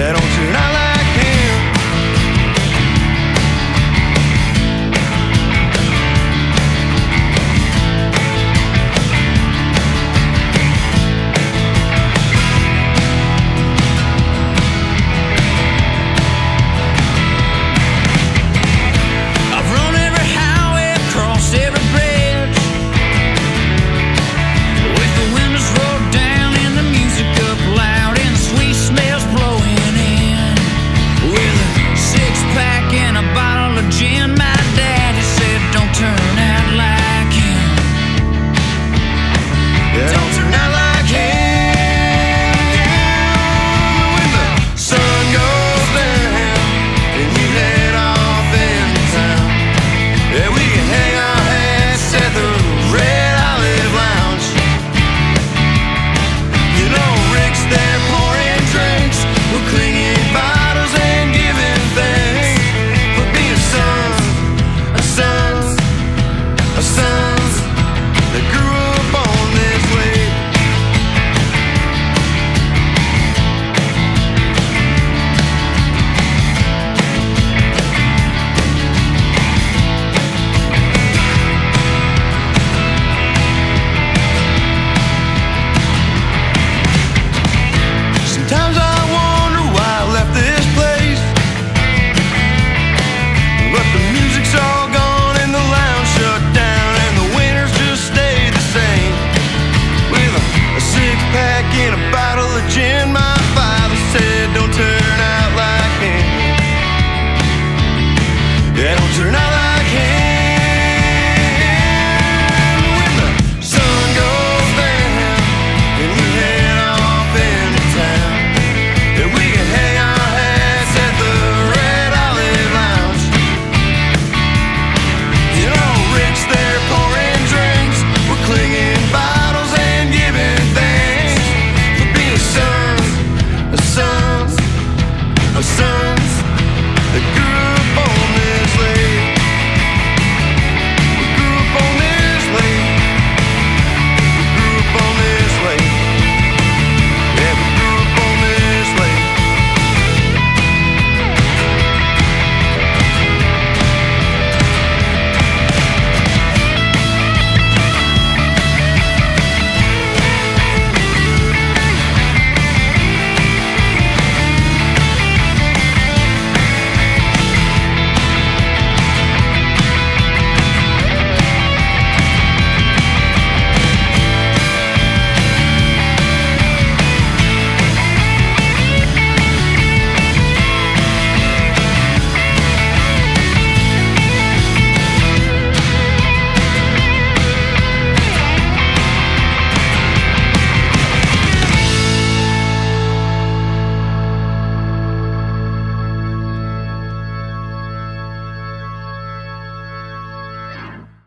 Yeah, don't you know? Jornada